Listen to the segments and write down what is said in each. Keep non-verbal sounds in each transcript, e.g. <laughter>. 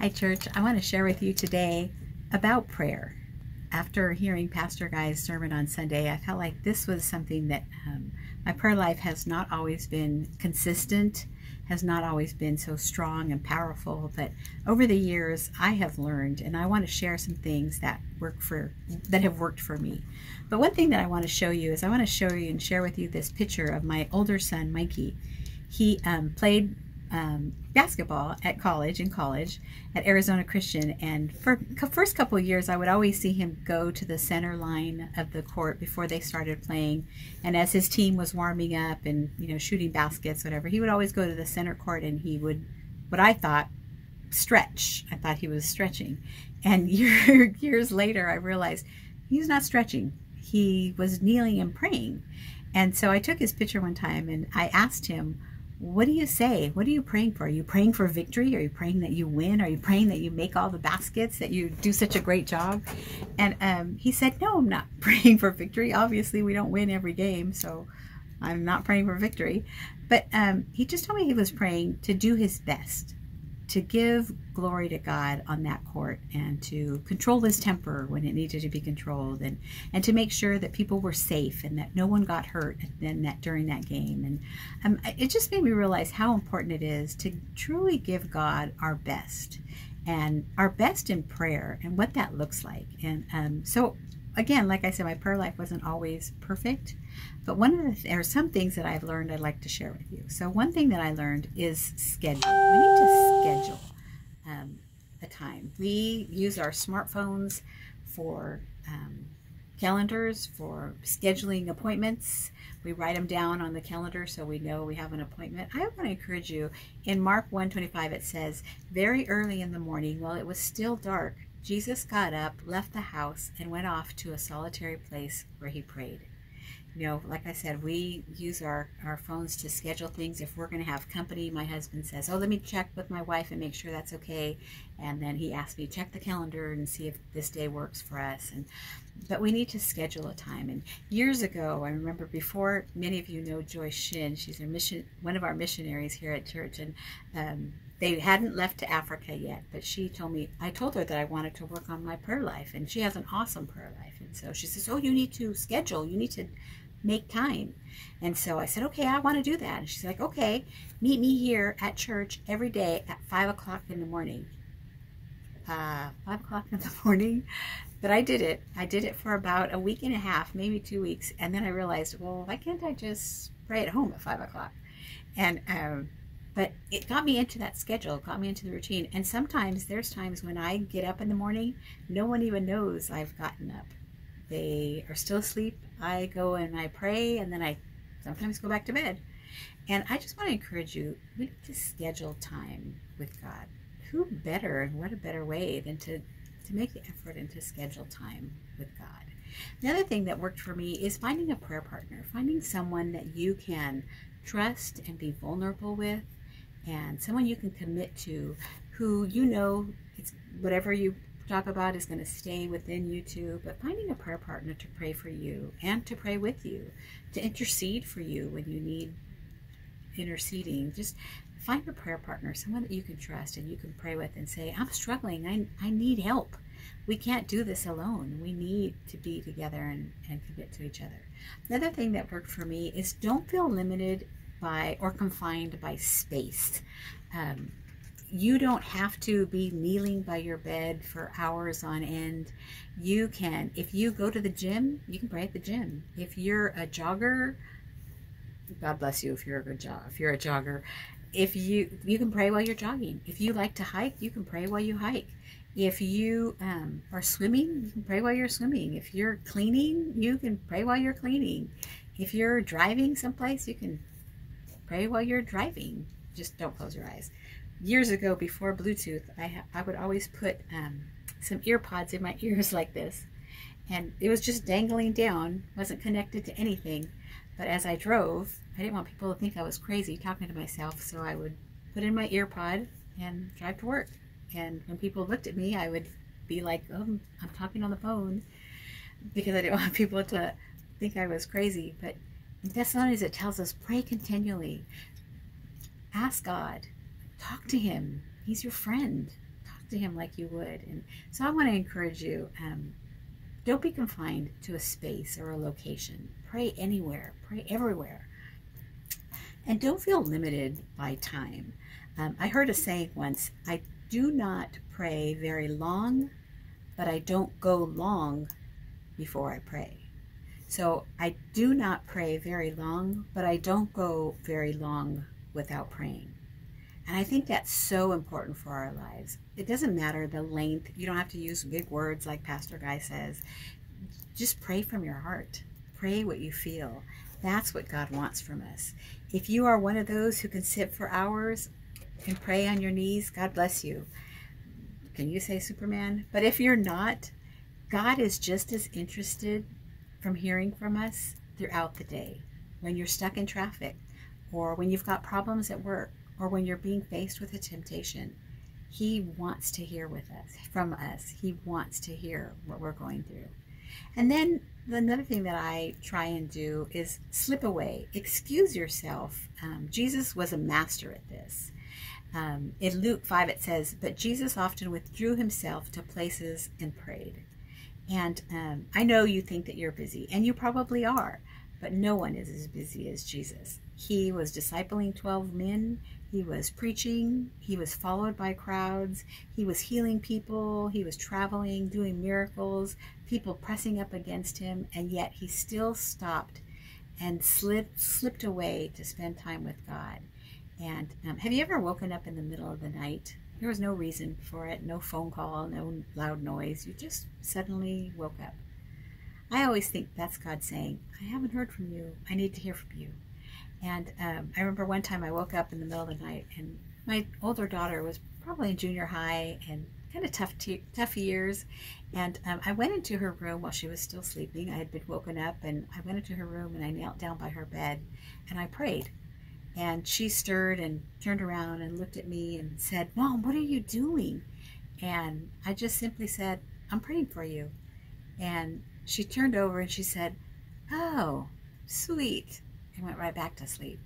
Hi, church. I want to share with you today about prayer. After hearing Pastor Guy's sermon on Sunday, I felt like this was something that um, my prayer life has not always been consistent, has not always been so strong and powerful. But over the years, I have learned, and I want to share some things that work for that have worked for me. But one thing that I want to show you is I want to show you and share with you this picture of my older son, Mikey. He um, played um, basketball at college, in college, at Arizona Christian. And for first couple of years, I would always see him go to the center line of the court before they started playing. And as his team was warming up and, you know, shooting baskets, whatever, he would always go to the center court and he would, what I thought, stretch. I thought he was stretching. And <laughs> years later, I realized he's not stretching. He was kneeling and praying. And so I took his picture one time and I asked him, what do you say? What are you praying for? Are you praying for victory? Are you praying that you win? Are you praying that you make all the baskets, that you do such a great job? And um, he said, No, I'm not <laughs> praying for victory. Obviously, we don't win every game, so I'm not praying for victory. But um, he just told me he was praying to do his best to give glory to God on that court and to control his temper when it needed to be controlled and, and to make sure that people were safe and that no one got hurt in that during that game. And um, it just made me realize how important it is to truly give God our best and our best in prayer and what that looks like. And um, so again, like I said, my prayer life wasn't always perfect, but one of the there are some things that I've learned I'd like to share with you. So one thing that I learned is schedule. We need to schedule um, a time. We use our smartphones for um, calendars, for scheduling appointments. We write them down on the calendar so we know we have an appointment. I want to encourage you. In Mark 125, it says, Very early in the morning, while it was still dark, Jesus got up, left the house, and went off to a solitary place where he prayed. You know, like I said, we use our, our phones to schedule things. If we're going to have company, my husband says, Oh, let me check with my wife and make sure that's okay. And then he asks me, check the calendar and see if this day works for us. And But we need to schedule a time. And years ago, I remember before many of you know Joyce Shin, she's a mission, one of our missionaries here at church. And um, they hadn't left to Africa yet, but she told me, I told her that I wanted to work on my prayer life, and she has an awesome prayer life. And so she says, Oh, you need to schedule, you need to make time. And so I said, Okay, I want to do that. And she's like, Okay, meet me here at church every day at five o'clock in the morning. Uh, five o'clock in the <laughs> morning. But I did it. I did it for about a week and a half, maybe two weeks. And then I realized, well, why can't I just pray at home at five o'clock? And um, but it got me into that schedule, got me into the routine. And sometimes there's times when I get up in the morning, no one even knows I've gotten up. They are still asleep. I go and I pray, and then I sometimes go back to bed. And I just want to encourage you, we need to schedule time with God. Who better and what a better way than to, to make the effort and to schedule time with God. The other thing that worked for me is finding a prayer partner, finding someone that you can trust and be vulnerable with and someone you can commit to who you know it's whatever you talk about is going to stay within you too but finding a prayer partner to pray for you and to pray with you to intercede for you when you need interceding. Just find a prayer partner someone that you can trust and you can pray with and say i'm struggling. I, I need help. We can't do this alone. We need to be together and, and commit to each other. Another thing that worked for me is don't feel limited by or confined by space. Um, you don't have to be kneeling by your bed for hours on end. You can, if you go to the gym, you can pray at the gym. If you're a jogger, God bless you if you're a good jog. If you're a jogger, if you you can pray while you're jogging. If you like to hike, you can pray while you hike. If you um, are swimming, you can pray while you're swimming. If you're cleaning, you can pray while you're cleaning. If you're driving someplace, you can pray while you're driving. Just don't close your eyes. Years ago, before Bluetooth, I, I would always put um, some ear pods in my <laughs> ears like this. And it was just dangling down, wasn't connected to anything. But as I drove, I didn't want people to think I was crazy talking to myself, so I would put in my ear pod and drive to work. And when people looked at me, I would be like, oh, I'm talking on the phone because I didn't <laughs> want people to think I was crazy. But in Thessalonians, it tells us pray continually. Ask God. Talk to Him. He's your friend. Talk to Him like you would. And so I want to encourage you um, don't be confined to a space or a location. Pray anywhere, pray everywhere. And don't feel limited by time. Um, I heard a saying once I do not pray very long, but I don't go long before I pray. So I do not pray very long, but I don't go very long without praying. And I think that's so important for our lives. It doesn't matter the length. You don't have to use big words like Pastor Guy says. Just pray from your heart. Pray what you feel. That's what God wants from us. If you are one of those who can sit for hours and pray on your knees, God bless you. Can you say Superman? But if you're not, God is just as interested from hearing from us throughout the day. When you're stuck in traffic, or when you've got problems at work, or when you're being faced with a temptation, He wants to hear with us, from us. He wants to hear what we're going through. And then another thing that I try and do is slip away, excuse yourself. Um, Jesus was a master at this. Um, in Luke 5, it says, But Jesus often withdrew himself to places and prayed. And um, I know you think that you're busy, and you probably are, but no one is as busy as Jesus. He was discipling 12 men, he was preaching, he was followed by crowds, he was healing people, he was traveling, doing miracles, people pressing up against him, and yet he still stopped and slipped, slipped away to spend time with God. And um, have you ever woken up in the middle of the night there was no reason for it, no phone call, no loud noise. You just suddenly woke up. I always think that's God saying, I haven't heard from you. I need to hear from you. And um, I remember one time I woke up in the middle of the night and my older daughter was probably in junior high and kind of tough tough years. And um, I went into her room while she was still sleeping. I had been woken up and I went into her room and I knelt down by her bed and I prayed. And she stirred and turned around and looked at me and said, Mom, what are you doing? And I just simply said, I'm praying for you. And she turned over and she said, Oh, sweet, and went right back to sleep.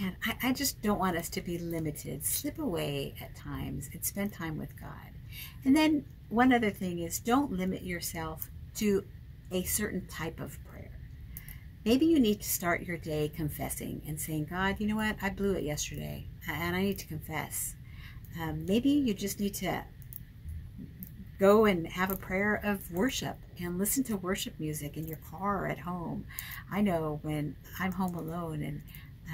And I, I, just don't want us to be limited. Slip away at times and spend time with God. And then one other thing is don't limit yourself to a certain type of. Maybe you need to start your day confessing and saying, God, you know what? I blew it yesterday and I need to confess. Um, maybe you just need to go and have a prayer of worship and listen to worship music in your car or at home. I know when I'm home alone and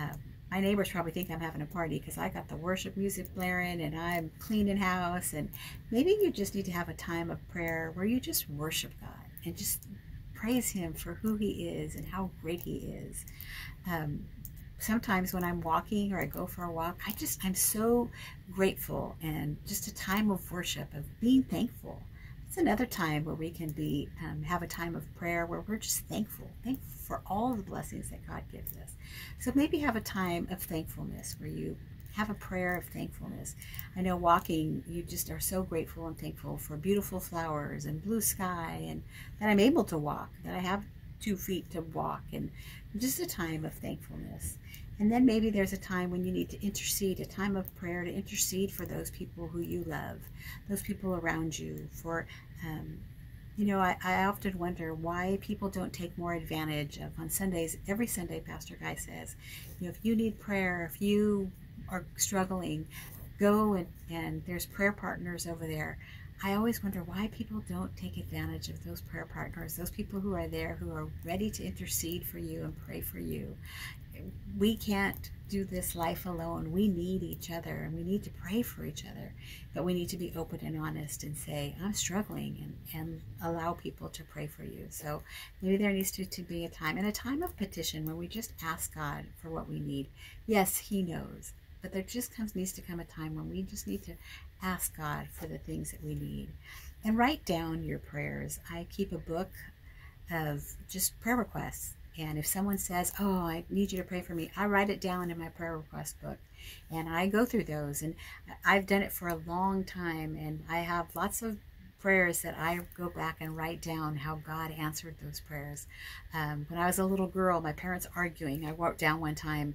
uh, my neighbors probably think I'm having a party because I got the worship music blaring and I'm cleaning house. And maybe you just need to have a time of prayer where you just worship God and just praise him for who he is and how great he is. Um, sometimes when I'm walking or I go for a walk, I just, I'm so grateful and just a time of worship, of being thankful. It's another time where we can be, um, have a time of prayer where we're just thankful, thankful for all the blessings that God gives us. So maybe have a time of thankfulness where you have a prayer of thankfulness. I know walking, you just are so grateful and thankful for beautiful flowers and blue sky, and that I'm able to walk, that I have two feet to walk, and just a time of thankfulness. And then maybe there's a time when you need to intercede, a time of prayer to intercede for those people who you love, those people around you, for um, you know, I, I often wonder why people don't take more advantage of on Sundays. Every Sunday, Pastor Guy says, you know, if you need prayer, if you are struggling, go and, and there's prayer partners over there. I always wonder why people don't take advantage of those prayer partners, those people who are there who are ready to intercede for you and pray for you. We can't do this life alone. We need each other and we need to pray for each other. But we need to be open and honest and say, I'm struggling and, and allow people to pray for you. So maybe there needs to, to be a time and a time of petition where we just ask God for what we need. Yes, He knows. But there just comes needs to come a time when we just need to ask God for the things that we need. And write down your prayers. I keep a book of just prayer requests. And if someone says, Oh, I need you to pray for me, I write it down in my prayer request book. And I go through those. And I've done it for a long time. And I have lots of prayers that I go back and write down how God answered those prayers. Um, when I was a little girl, my parents arguing, I wrote down one time,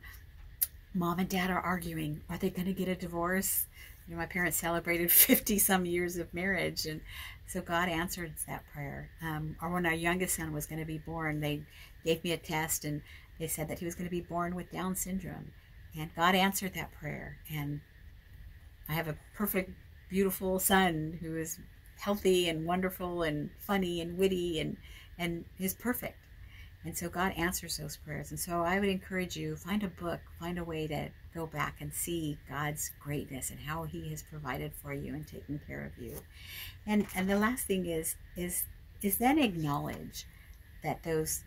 mom and dad are arguing. Are they going to get a divorce? you know, my parents celebrated <laughs> 50 some years of marriage. And so God answered that prayer. Um, or when our youngest son was going to be born, they gave me a test and they said that he was going to be born with Down syndrome. And God answered that prayer. And I have a perfect, beautiful son who is healthy and wonderful and funny and witty and, and is perfect. And so God answers those prayers. And so I would encourage you, find a book, find a way to go back and see God's greatness and how he has provided for you and taken care of you. And and the last thing is is is then acknowledge that those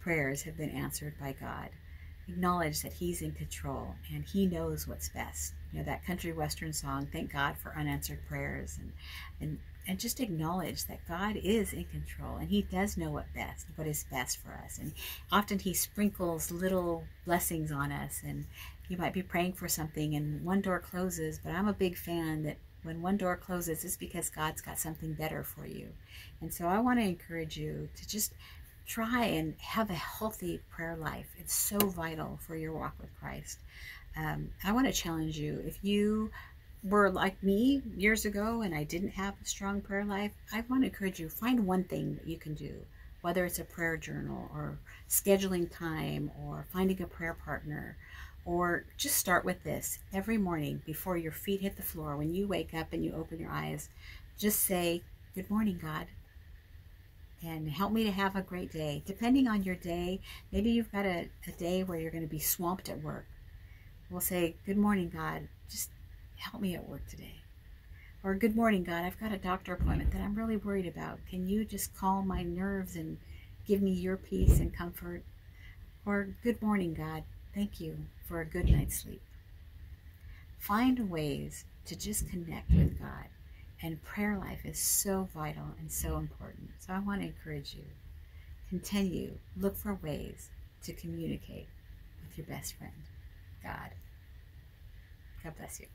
prayers have been answered by God. Acknowledge that he's in control and he knows what's best. You know, that country western song, thank God for unanswered prayers and and and just acknowledge that God is in control and He does know what best, what is best for us. And often He sprinkles little blessings on us, and you might be praying for something, and one door closes. But I'm a big fan that when one door closes, it's because God's got something better for you. And so I want to encourage you to just try and have a healthy prayer life. It's so vital for your walk with Christ. Um, I want to challenge you if you were like me years ago and I didn't have a strong prayer life, I want to encourage you find one thing that you can do, whether it's a prayer journal or scheduling time or finding a prayer partner or just start with this every morning before your feet hit the floor when you wake up and you open your eyes just say good morning god and help me to have a great day depending on your day maybe you've got a, a day where you're going to be swamped at work we'll say good morning god just help me at work today. Or good morning, God, I've got a doctor appointment that I'm really worried about. Can you just calm my nerves and give me your peace and comfort? Or good morning, God, thank you for a good night's sleep. Find ways to just connect with God. And prayer life is so vital and so important. So I want to encourage you. Continue, look for ways to communicate with your best friend, God. God bless you.